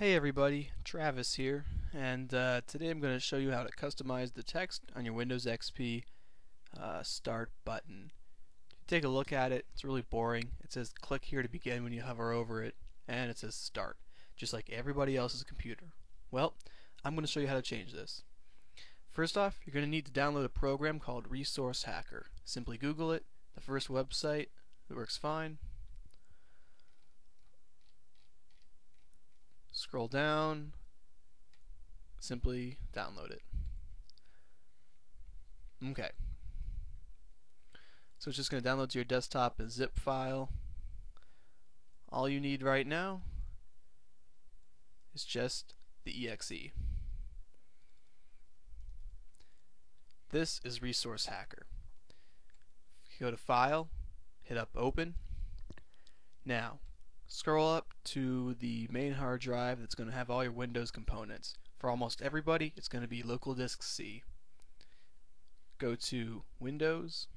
Hey everybody, Travis here, and uh, today I'm going to show you how to customize the text on your Windows XP uh, Start button. Take a look at it, it's really boring. It says click here to begin when you hover over it, and it says Start, just like everybody else's computer. Well, I'm going to show you how to change this. First off, you're going to need to download a program called Resource Hacker. Simply Google it, the first website, it works fine. Scroll down, simply download it. Okay. So it's just going to download to your desktop a zip file. All you need right now is just the exe. This is Resource Hacker. go to File, hit up Open. Now, Scroll up to the main hard drive that's going to have all your Windows components. For almost everybody, it's going to be local disk C. Go to Windows.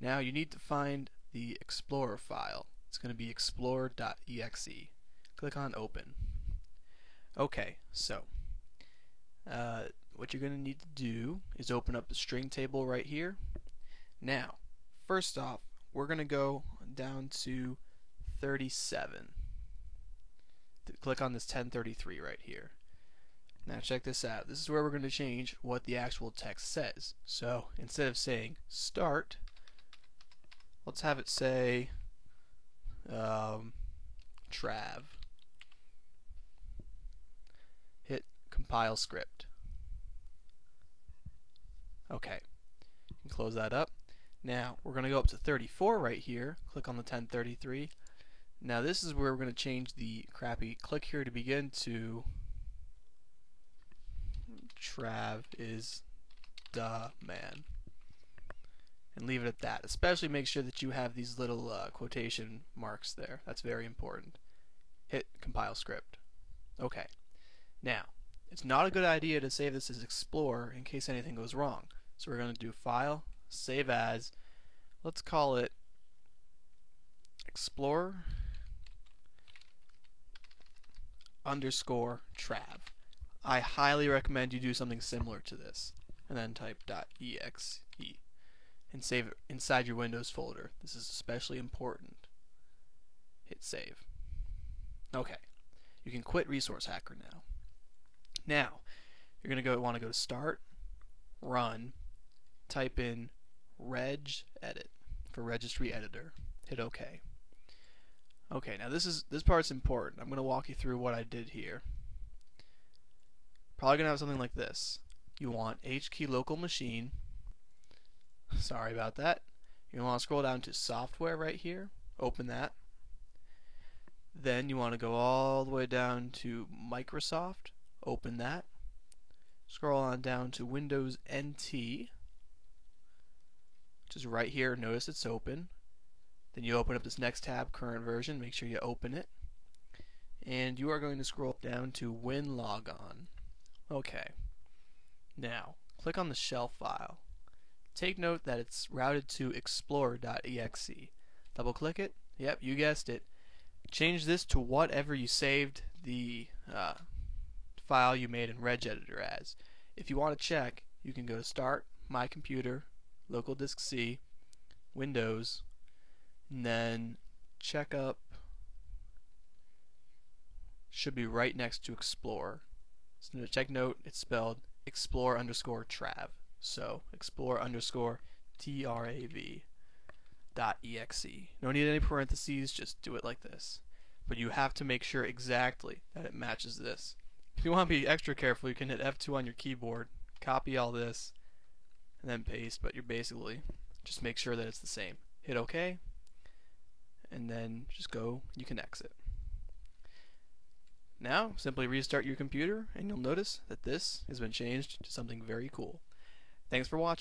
Now you need to find the Explorer file. It's going to be explorer.exe. Click on Open. Okay, so uh, what you're going to need to do is open up the string table right here. Now, first off, we're going to go down to 37. Click on this 1033 right here. Now check this out. This is where we're going to change what the actual text says. So instead of saying start, let's have it say um, trav. Hit compile script. Okay. close that up. Now we're going to go up to 34 right here. Click on the 1033 now this is where we're going to change the crappy click here to begin to Trav is the man and leave it at that. Especially make sure that you have these little uh, quotation marks there. That's very important. Hit compile script. Okay. Now, it's not a good idea to save this as Explorer in case anything goes wrong. So we're going to do File, Save As. Let's call it Explorer underscore trav. I highly recommend you do something similar to this. And then type .exe and save it inside your Windows folder. This is especially important. Hit save. Okay. You can quit Resource Hacker now. Now, you're going to go want to go to Start, Run, type in regedit for Registry Editor. Hit OK. Okay, now this is this part's important. I'm going to walk you through what I did here. Probably going to have something like this. You want H key local machine. Sorry about that. You want to scroll down to software right here. Open that. Then you want to go all the way down to Microsoft. Open that. Scroll on down to Windows NT, which is right here. Notice it's open. Then you open up this next tab, current version, make sure you open it. And you are going to scroll down to WinLogon. Okay. Now, click on the shell file. Take note that it's routed to explorer.exe. Double click it. Yep, you guessed it. Change this to whatever you saved the uh, file you made in regeditor as. If you want to check, you can go to Start, My Computer, Local Disk C, Windows, and then check up should be right next to explore. So check note, it's spelled explore underscore trav. So explore underscore T-R-A-V dot exe. No need any parentheses, just do it like this. But you have to make sure exactly that it matches this. If you want to be extra careful, you can hit F2 on your keyboard, copy all this, and then paste, but you're basically just make sure that it's the same. Hit OK, and then just go, you can exit. Now, simply restart your computer and you'll notice that this has been changed to something very cool. Thanks for watching.